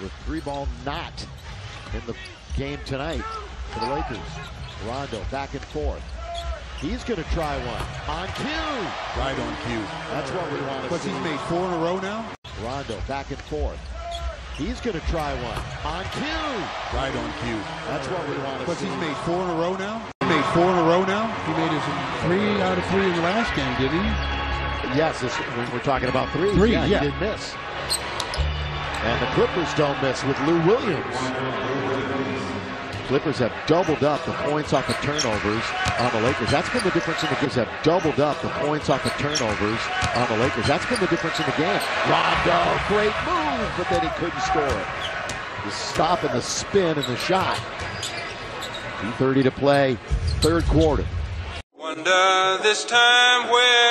with three ball not in the game tonight for the Lakers. Rondo back and forth. He's going to try one on cue. Right on cue. That's what we want to What's see. he's made four in a row now? Rondo back and forth. He's going to try one on cue. Right on cue. That's what we want to What's see. he's made four in a row now? He made four in a row now? He made his three out of three in the last game, didn't he? Yes, this, we're talking about threes. Three, yeah, yeah. he did miss. And the Clippers don't miss with Lou Williams. Clippers have doubled up the points off of turnovers on the Lakers. That's been the difference in the Clippers have doubled up the points off of turnovers on the Lakers. That's been the difference in the game. Rondo, great move, but then he couldn't score. The stop and the spin and the shot. 2.30 to play, third quarter. Wonder this time where